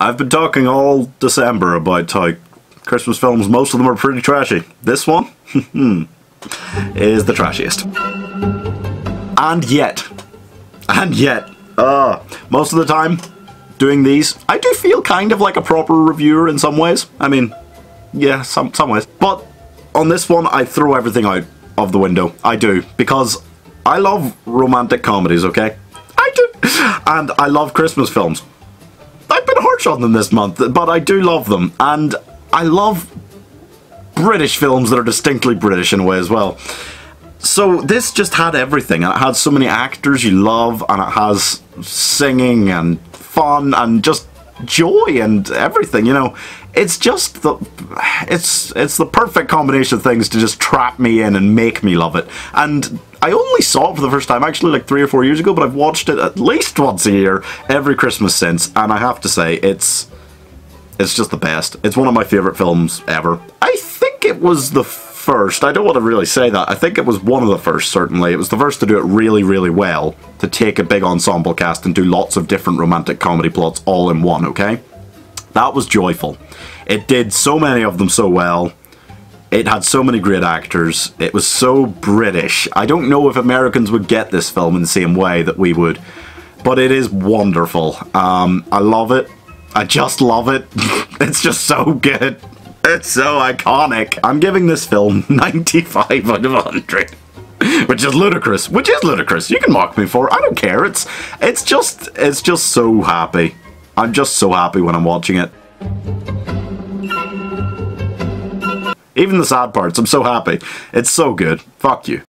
I've been talking all December about how Christmas films, most of them are pretty trashy. This one is the trashiest. And yet, and yet, uh, most of the time, doing these, I do feel kind of like a proper reviewer in some ways. I mean, yeah, some, some ways. But on this one, I throw everything out of the window. I do, because I love romantic comedies, okay? I do. And I love Christmas films. Harsh on them this month, but I do love them. And I love British films that are distinctly British in a way as well. So this just had everything, and it had so many actors you love, and it has singing and fun and just joy and everything. You know, it's just the it's it's the perfect combination of things to just trap me in and make me love it. And I only saw it for the first time actually like three or four years ago, but I've watched it at least once a year every Christmas since, and I have to say it's it's just the best. It's one of my favorite films ever. I think it was the first. I don't want to really say that. I think it was one of the first, certainly. It was the first to do it really, really well. To take a big ensemble cast and do lots of different romantic comedy plots all in one, okay? That was joyful. It did so many of them so well. It had so many great actors. It was so British. I don't know if Americans would get this film in the same way that we would. But it is wonderful. Um, I love it. I just love it. it's just so good. It's so iconic. I'm giving this film 95 out of 100. Which is ludicrous. Which is ludicrous. You can mock me for it. I don't care. It's it's just it's just so happy. I'm just so happy when I'm watching it. Even the sad parts, I'm so happy. It's so good. Fuck you.